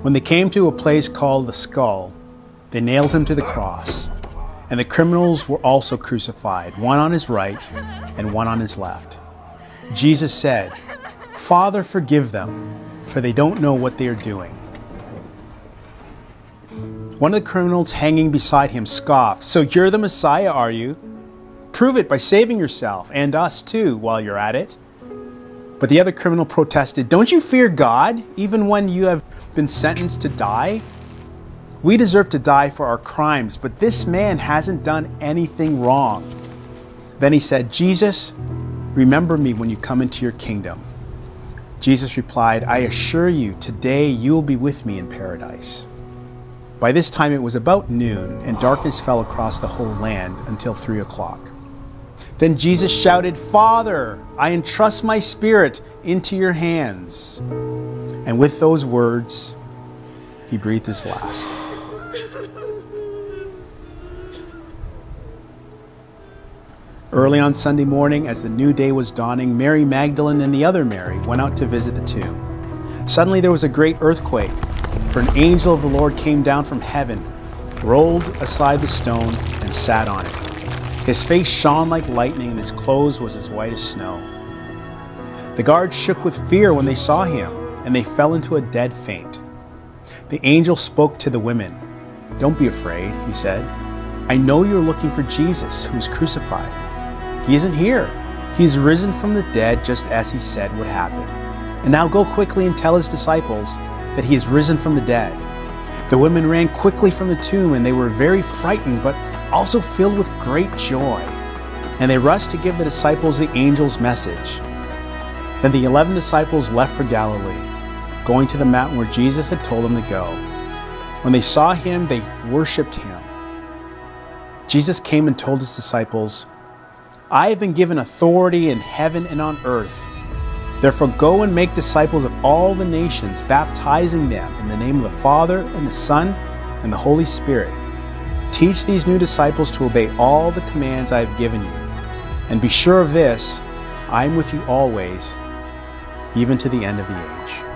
When they came to a place called the skull, they nailed him to the cross, and the criminals were also crucified, one on his right and one on his left. Jesus said, Father, forgive them, for they don't know what they are doing. One of the criminals hanging beside him scoffed, So you're the Messiah, are you? Prove it by saving yourself and us too while you're at it. But the other criminal protested, Don't you fear God, even when you have been sentenced to die? We deserve to die for our crimes, but this man hasn't done anything wrong. Then he said, Jesus, remember me when you come into your kingdom. Jesus replied, I assure you, today you will be with me in paradise. By this time it was about noon, and darkness fell across the whole land until three o'clock. Then Jesus shouted, Father, I entrust my spirit into your hands. And with those words, he breathed his last. Early on Sunday morning, as the new day was dawning, Mary Magdalene and the other Mary went out to visit the tomb. Suddenly there was a great earthquake for an angel of the Lord came down from heaven, rolled aside the stone, and sat on it. His face shone like lightning, and his clothes was as white as snow. The guards shook with fear when they saw him, and they fell into a dead faint. The angel spoke to the women. Don't be afraid, he said. I know you're looking for Jesus, who's crucified. He isn't here. He's risen from the dead just as he said would happen. And now go quickly and tell his disciples that he has risen from the dead. The women ran quickly from the tomb, and they were very frightened, but also filled with great joy. And they rushed to give the disciples the angel's message. Then the eleven disciples left for Galilee, going to the mountain where Jesus had told them to go. When they saw him, they worshipped him. Jesus came and told his disciples, I have been given authority in heaven and on earth. Therefore, go and make disciples of all the nations, baptizing them in the name of the Father, and the Son, and the Holy Spirit. Teach these new disciples to obey all the commands I have given you. And be sure of this I am with you always, even to the end of the age.